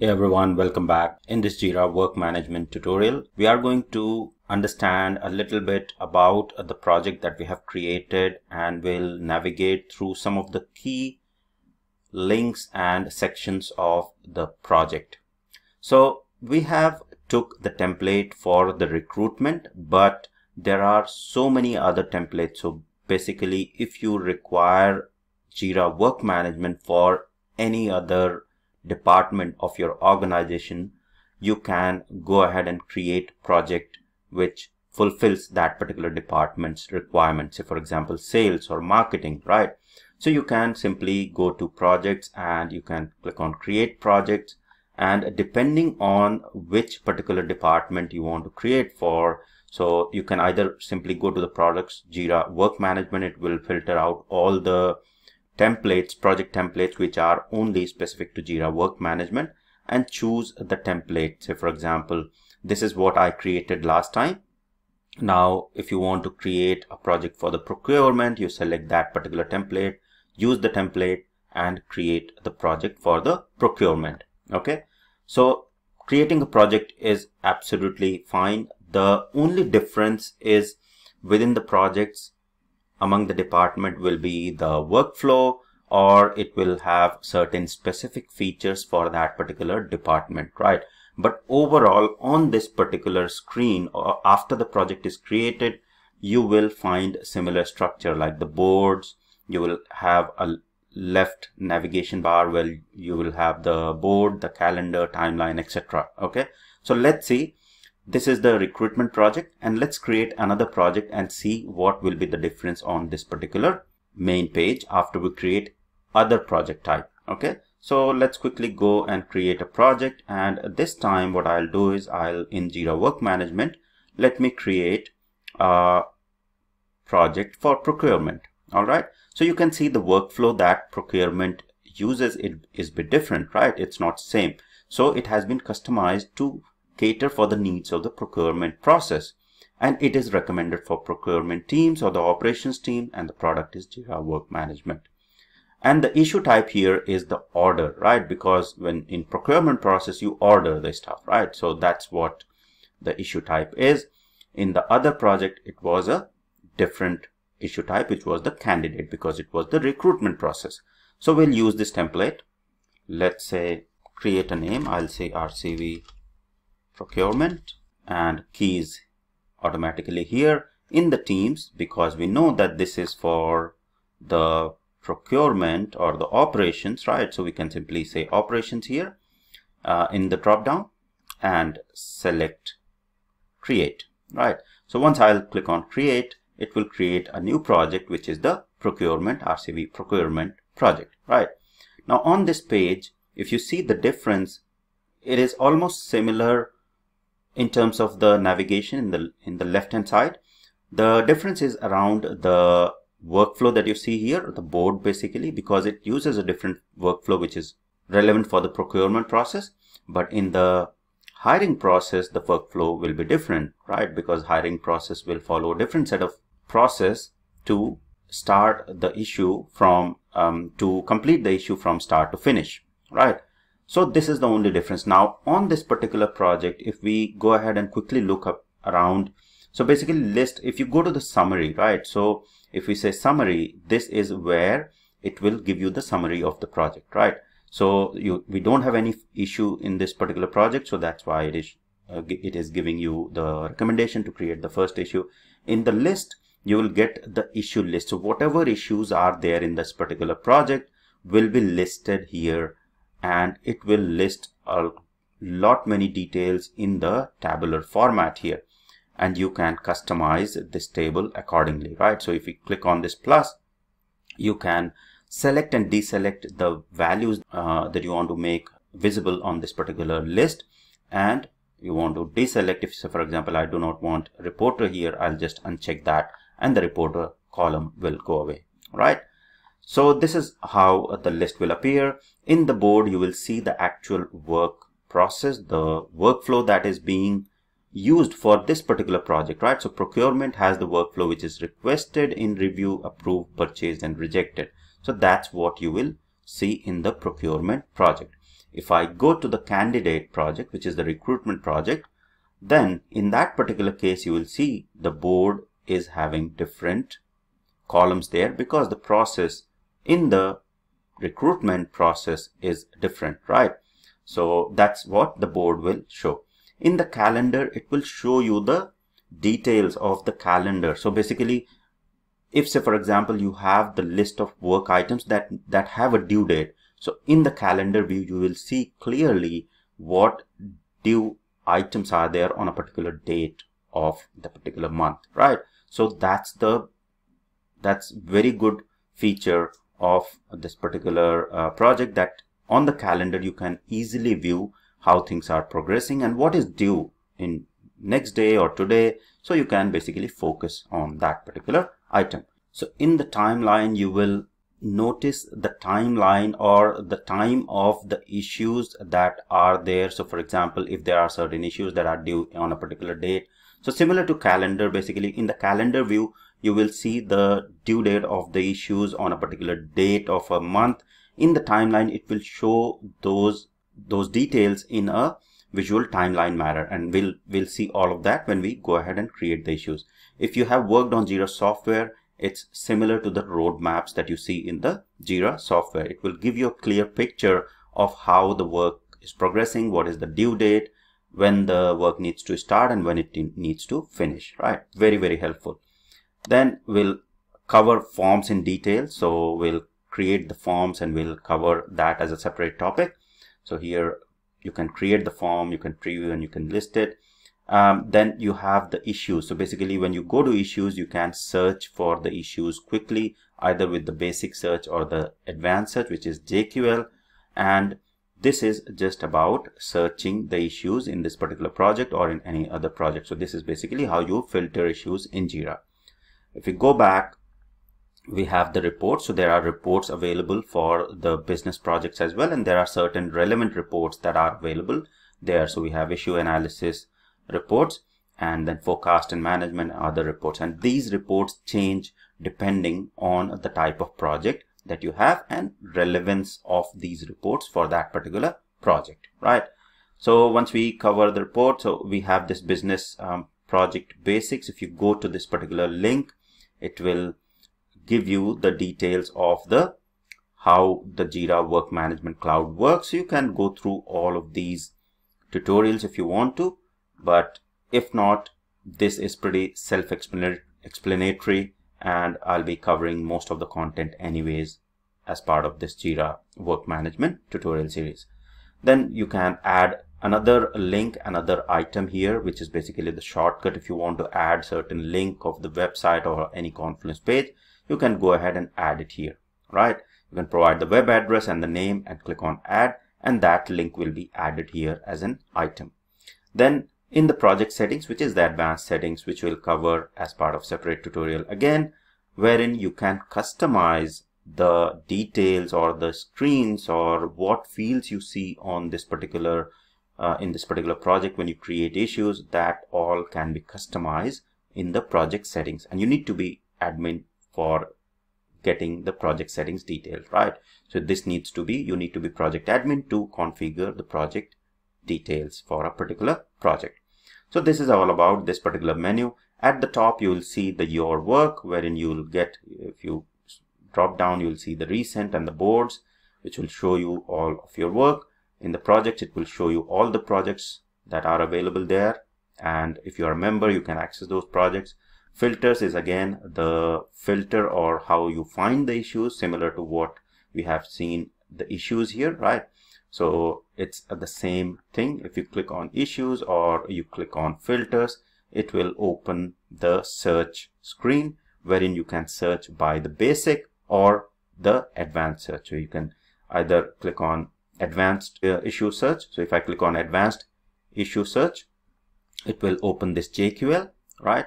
Hey everyone, welcome back. In this Jira work management tutorial, we are going to understand a little bit about the project that we have created and we'll navigate through some of the key links and sections of the project. So we have took the template for the recruitment, but there are so many other templates. So basically, if you require Jira work management for any other department of your organization, you can go ahead and create project which fulfills that particular department's requirements. Say for example, sales or marketing, right? So you can simply go to projects and you can click on create projects and depending on which particular department you want to create for, so you can either simply go to the products Jira work management, it will filter out all the templates, project templates, which are only specific to Jira work management and choose the template. Say, for example, this is what I created last time. Now, if you want to create a project for the procurement, you select that particular template, use the template and create the project for the procurement. Okay. So creating a project is absolutely fine. The only difference is within the projects among the department will be the workflow or it will have certain specific features for that particular department, right? But overall on this particular screen or after the project is created, you will find similar structure like the boards, you will have a left navigation bar where you will have the board, the calendar, timeline, etc. Okay. So let's see this is the recruitment project and let's create another project and see what will be the difference on this particular main page after we create other project type. Okay. So let's quickly go and create a project and this time what I'll do is I'll in Jira work management, let me create a project for procurement. All right. So you can see the workflow that procurement uses it is bit different, right? It's not same. So it has been customized to cater for the needs of the procurement process and it is recommended for procurement teams or the operations team and the product is Jira Work Management. And the issue type here is the order, right? Because when in procurement process, you order the stuff, right? So that's what the issue type is. In the other project, it was a different issue type, which was the candidate because it was the recruitment process. So we'll use this template. Let's say create a name. I'll say RCV procurement and keys automatically here in the teams because we know that this is for the procurement or the operations right? So we can simply say operations here uh, in the drop down and select create right? So once I'll click on create it will create a new project which is the procurement RCV procurement project right? Now on this page if you see the difference it is almost similar in terms of the navigation in the in the left hand side. The difference is around the workflow that you see here the board basically because it uses a different workflow which is relevant for the procurement process. But in the hiring process the workflow will be different right? Because hiring process will follow a different set of process to start the issue from um, to complete the issue from start to finish right so this is the only difference. Now on this particular project, if we go ahead and quickly look up around, so basically list, if you go to the summary, right? So if we say summary, this is where it will give you the summary of the project, right? So you, we don't have any issue in this particular project. So that's why it is, uh, it is giving you the recommendation to create the first issue. In the list, you will get the issue list. So whatever issues are there in this particular project will be listed here and it will list a lot many details in the tabular format here. And you can customize this table accordingly right? So if you click on this plus you can select and deselect the values uh, that you want to make visible on this particular list. And you want to deselect if say for example I do not want reporter here I'll just uncheck that and the reporter column will go away right so this is how the list will appear. In the board, you will see the actual work process, the workflow that is being used for this particular project, right? So procurement has the workflow which is requested in review, approved, purchased and rejected. So that's what you will see in the procurement project. if I go to the candidate project, which is the recruitment project, then in that particular case, you will see the board is having different columns there because the process in the recruitment process is different, right? So that's what the board will show. In the calendar, it will show you the details of the calendar. So basically, if say for example, you have the list of work items that, that have a due date. So in the calendar view, you will see clearly what due items are there on a particular date of the particular month, right? So that's the, that's very good feature of this particular uh, project that on the calendar you can easily view how things are progressing and what is due in next day or today. So you can basically focus on that particular item. So in the timeline you will notice the timeline or the time of the issues that are there. So for example if there are certain issues that are due on a particular date. So similar to calendar basically in the calendar view you will see the due date of the issues on a particular date of a month. In the timeline it will show those those details in a visual timeline manner and we'll we'll see all of that when we go ahead and create the issues. If you have worked on jira software it's similar to the roadmaps that you see in the jira software. It will give you a clear picture of how the work is progressing what is the due date when the work needs to start and when it needs to finish right? Very very helpful then we'll cover forms in detail so we'll create the forms and we'll cover that as a separate topic so here you can create the form, you can preview and you can list it. Um, then you have the issues. So basically when you go to issues, you can search for the issues quickly, either with the basic search or the advanced search, which is JQL. And this is just about searching the issues in this particular project or in any other project. So this is basically how you filter issues in Jira. If you go back we have the reports. So there are reports available for the business projects as well. And there are certain relevant reports that are available there. So we have issue analysis reports and then forecast and management other reports. And these reports change depending on the type of project that you have and relevance of these reports for that particular project, right? So once we cover the report, so we have this business um, project basics. If you go to this particular link, it will give you the details of the how the Jira Work Management Cloud works. You can go through all of these tutorials if you want to, but if not, this is pretty self-explanatory and I'll be covering most of the content anyways as part of this Jira Work Management tutorial series. Then you can add another link, another item here, which is basically the shortcut if you want to add certain link of the website or any Confluence page you can go ahead and add it here, right? You can provide the web address and the name and click on add and that link will be added here as an item. Then in the project settings, which is the advanced settings, which we'll cover as part of separate tutorial again, wherein you can customize the details or the screens or what fields you see on this particular uh, in this particular project when you create issues that all can be customized in the project settings and you need to be admin for getting the project settings details, right? So this needs to be, you need to be project admin to configure the project details for a particular project. So this is all about this particular menu. At the top, you will see the your work wherein you will get, if you drop down, you will see the recent and the boards, which will show you all of your work. In the projects, it will show you all the projects that are available there. And if you are a member, you can access those projects. Filters is again the filter or how you find the issues similar to what we have seen the issues here, right? So it's the same thing. If you click on issues or you click on filters, it will open the search screen wherein you can search by the basic or the advanced search. So you can either click on advanced uh, issue search. So if I click on advanced issue search, it will open this JQL, right?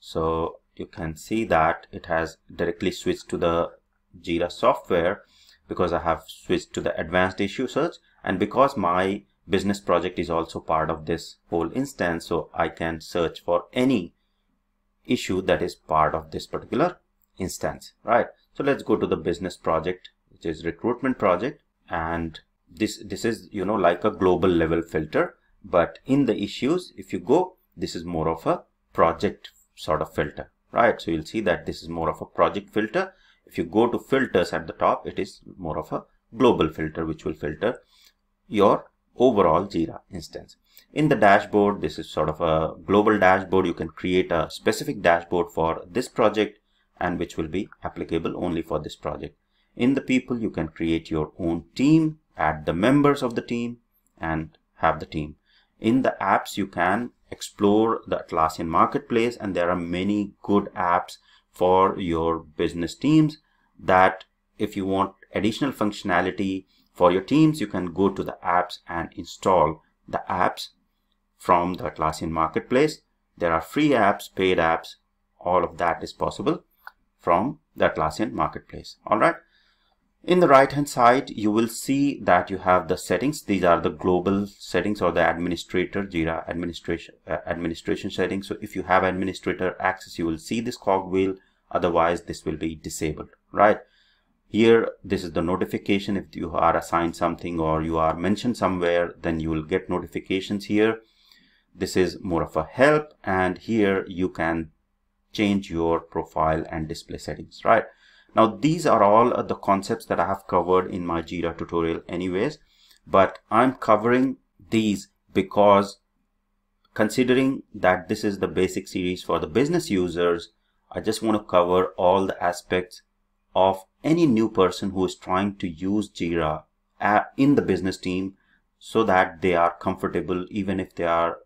So you can see that it has directly switched to the Jira software because I have switched to the advanced issue search and because my business project is also part of this whole instance so I can search for any issue that is part of this particular instance right so let's go to the business project which is recruitment project and this this is you know like a global level filter but in the issues if you go this is more of a project sort of filter right? So you'll see that this is more of a project filter. If you go to filters at the top it is more of a global filter which will filter your overall jira instance. In the dashboard this is sort of a global dashboard. You can create a specific dashboard for this project and which will be applicable only for this project. In the people you can create your own team add the members of the team and have the team. In the apps you can explore the Atlassian marketplace and there are many good apps for your business teams that if you want additional functionality for your teams you can go to the apps and install the apps from the Atlassian marketplace. There are free apps paid apps. All of that is possible from the Atlassian marketplace. All right in the right hand side, you will see that you have the settings. These are the global settings or the administrator Jira administration uh, administration settings. So if you have administrator access, you will see this cogwheel. Otherwise, this will be disabled, right? Here, this is the notification. If you are assigned something or you are mentioned somewhere, then you will get notifications here. This is more of a help. And here you can change your profile and display settings, right? Now these are all the concepts that I have covered in my Jira tutorial anyways, but I'm covering these because considering that this is the basic series for the business users, I just want to cover all the aspects of any new person who is trying to use Jira uh, in the business team so that they are comfortable even if they are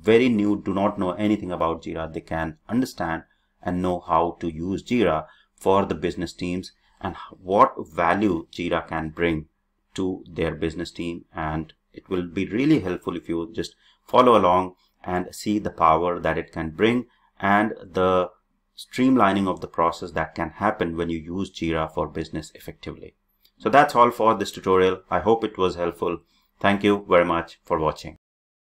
very new, do not know anything about Jira, they can understand and know how to use Jira for the business teams and what value Jira can bring to their business team. And it will be really helpful if you just follow along and see the power that it can bring and the streamlining of the process that can happen when you use Jira for business effectively. So that's all for this tutorial. I hope it was helpful. Thank you very much for watching.